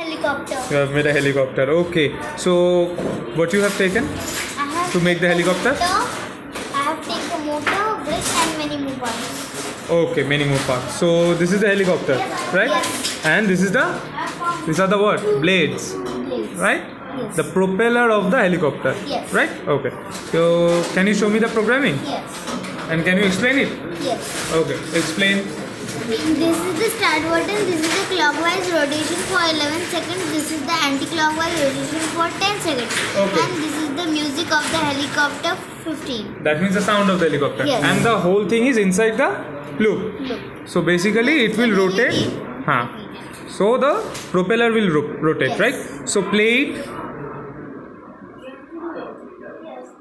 Helicopter. You have made a helicopter. Okay. So, what you have taken? Have To make the helicopter? I have taken motor, bridge, and many more parts. Okay, many more parts. So, this is the helicopter, right? Yes. And this is the, these are the what? Blades, Blades. right? Yes. The propeller of the helicopter. Yes. Right? Okay. So, can you show me the programming? Yes. And can you explain it? Yes. Okay. Explain. This is the start button. This is the clockwise rotation for 11 seconds. This is the anti-clockwise rotation for 10 seconds. Okay. And this is the music of the helicopter 15. That means the sound of the helicopter. Yes. And the whole thing is inside the loop. Look. So basically it will rotate. Huh. So the propeller will ro- rotate, Yes. right? So play it.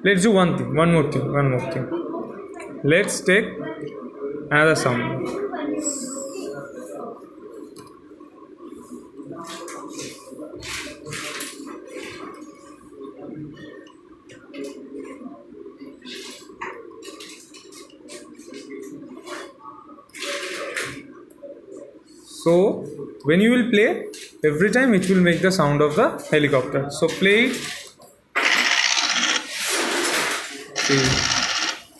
Let's do one thing, one more thing, one more thing. Let's take another sound. So when you will play, every time it will make the sound of the helicopter. So play it.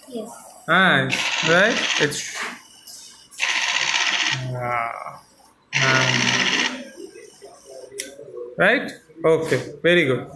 Yes. Nice, right? It's Ah, nice. right? Okay, very good.